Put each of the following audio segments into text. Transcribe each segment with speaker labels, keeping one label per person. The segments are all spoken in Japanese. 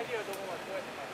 Speaker 1: 帰りはどこまでどうやって帰る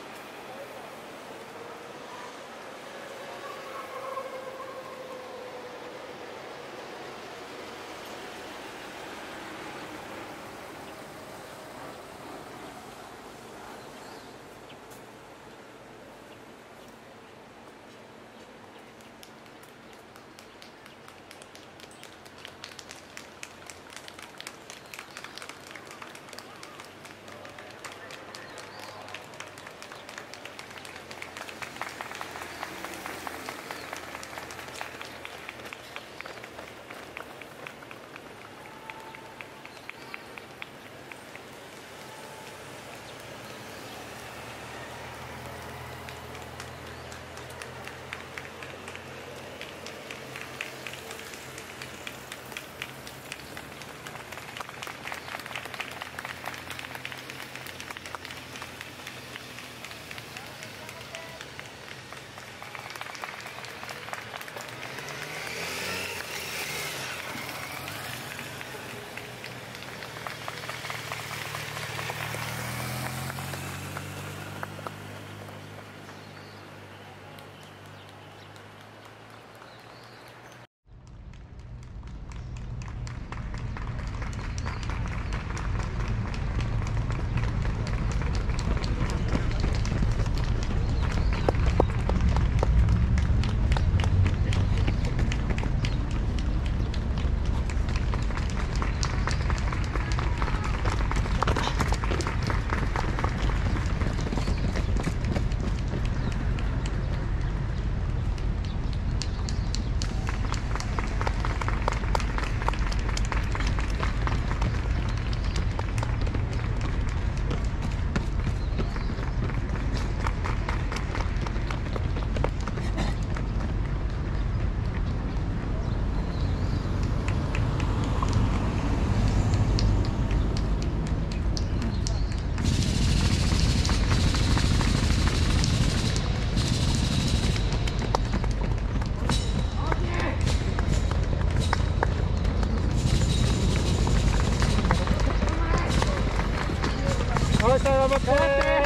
Speaker 2: ¡Todo bocote!